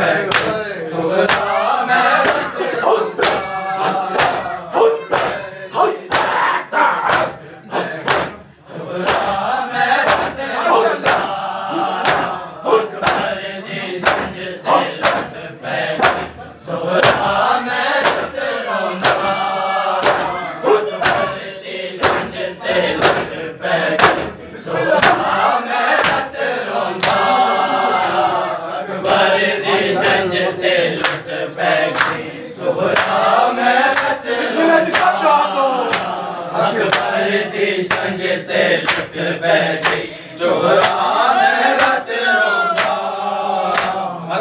Amen.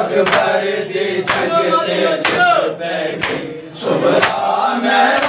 जग भर दी जग ते जग पे सुभरा मैं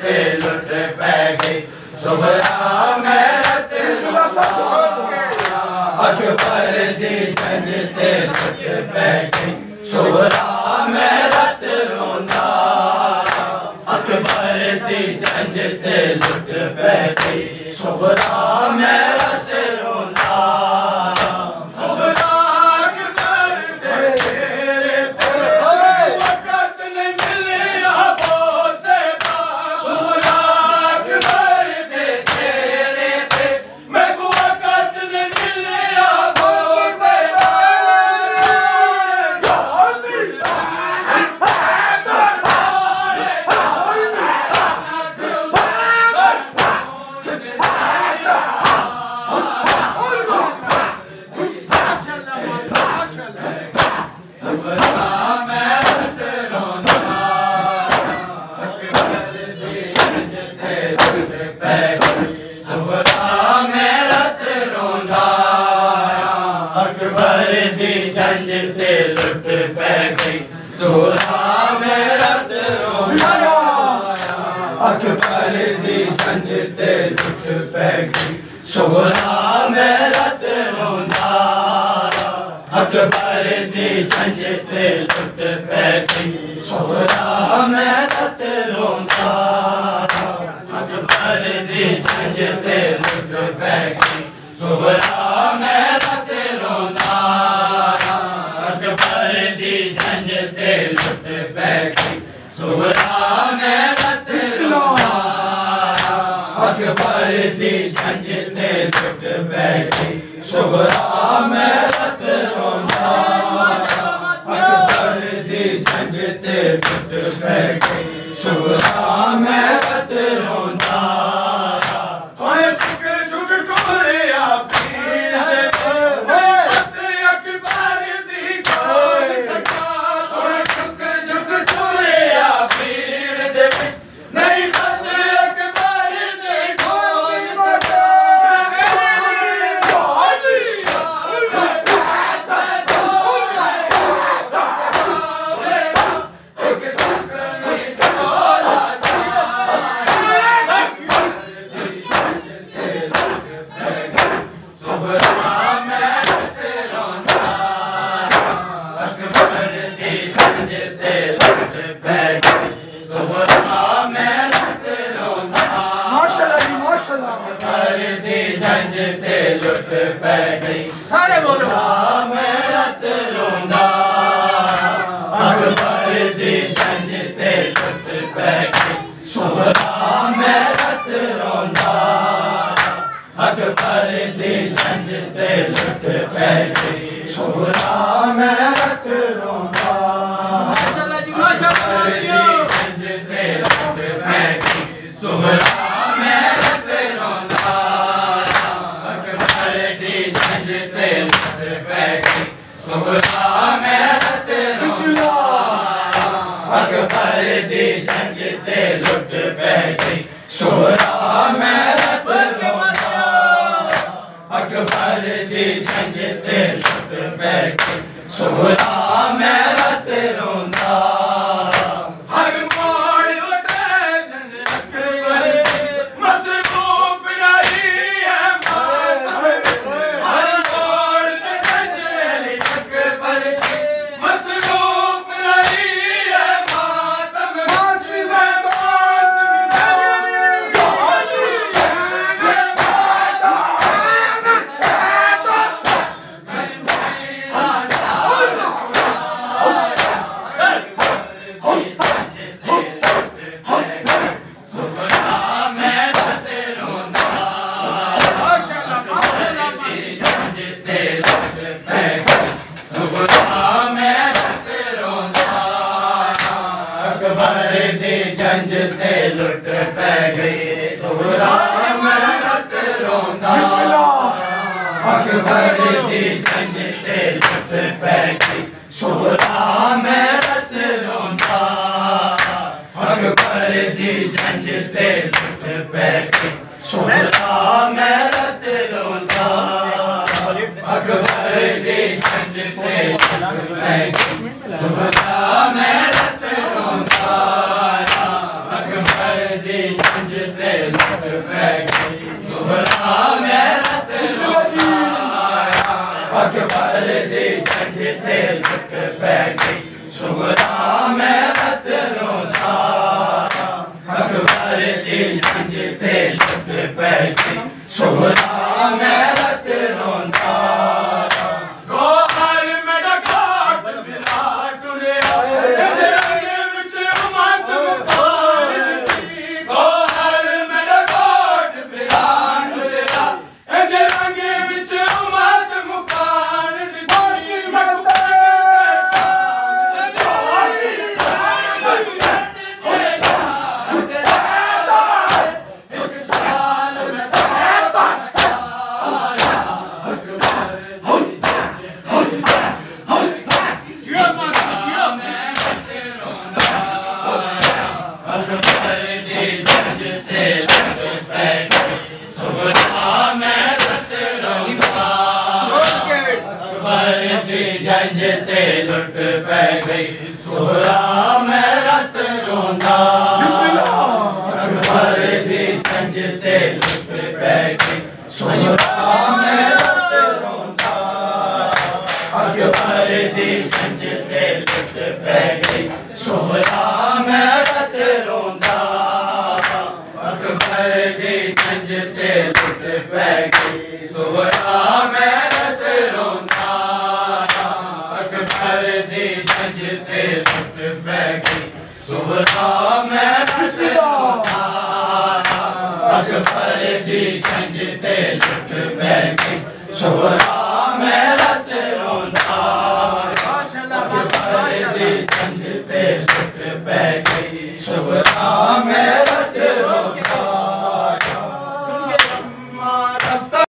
تھے لٹ پہ گئی۔ سبرا میں رتے اکبر دی جنج تھے لٹ پہ گئی۔ سبرا میں رتے روندہ اکبر دی جنج تھے لٹ پہ گئی۔ سبرا میں رتے गई सोरा में में रत रोंदा अकबर दी जंज ते اکبر دی جھنجتے جھٹ بیٹھی سغرا میں رت روندا اکبر دی جھنجتے جھٹ بیٹھی سغرا میں رت روندا सारे बुरवाज ते सहत रे ते جیتے رہتے ہیں جیتے رہتے ہیں سونا میں رہتے ہیں بسم اللہ ہر گھر دی جنگ جیتے لٹ پے جیتے رہتے ہیں سونا ख़बर जी जंग ते लुट पई सोरा महिरत रोंदा अकबर जी जंग ते लुट पई सोरा महिरत रोंदा अकबर जी जंग ते लुट पई بیٹھی شورا میں رت روزا اکبر دی جنج پہ जिते लुट पै गई सोरा मैं रत रोंदा बिस्मिल्लाह अकबर दी जंज ते लुट पै गई सोयो ਅਗ ਪਰ ਦੀ ਚੰਜ ਤੇ ਲੁੱਟ ਪੈ ਕੇ ਸੋਹਰਾ ਮੈਂ ਰਤ ਰੋਂਦਾ ਅਗ ਪਰ ਦੀ ਚੰਜ ਤੇ ਲੁੱਟ ਪੈ ਕੇ